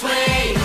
swing.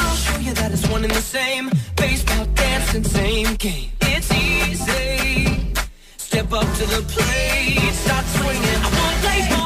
I'll show you that it's one the same. Baseball, dancing, same game. It's easy. Step up to the plate, start swinging. I want baseball.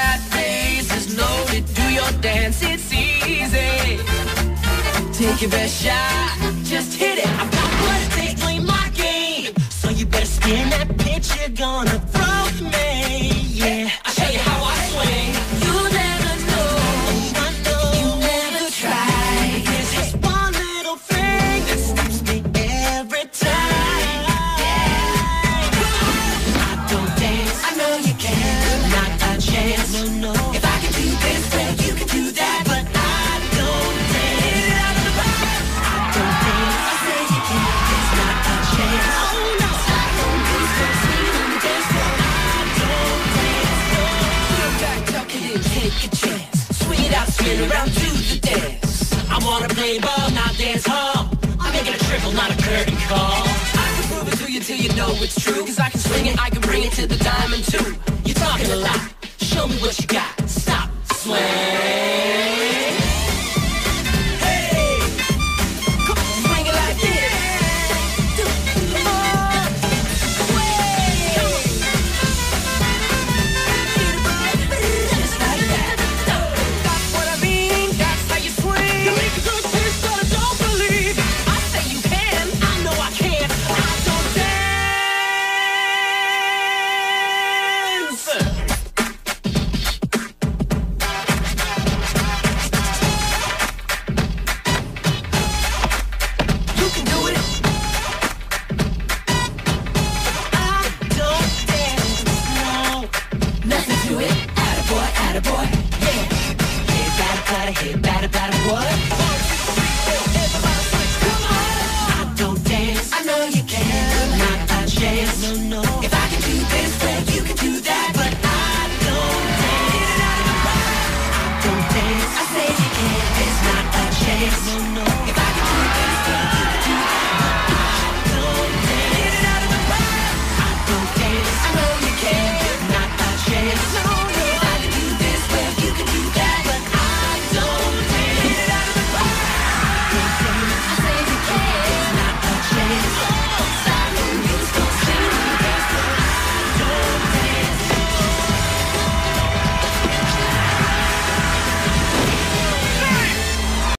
your best shot. Just hit it. I've got what it takes, play my game. So you better spin that pitch you're gonna throw at me. Yeah. spin around to the dance. I wanna play ball, not dance hall. I'm making a triple, not a curtain call. I can prove it to you till you know it's true. Cause I can swing it, I can bring it to the diamond too. You're talking a lot, show me what you got. it. Attaboy, attaboy, yeah. Hey, batter, batter, hey, batter, batter, what? One, two, three, four,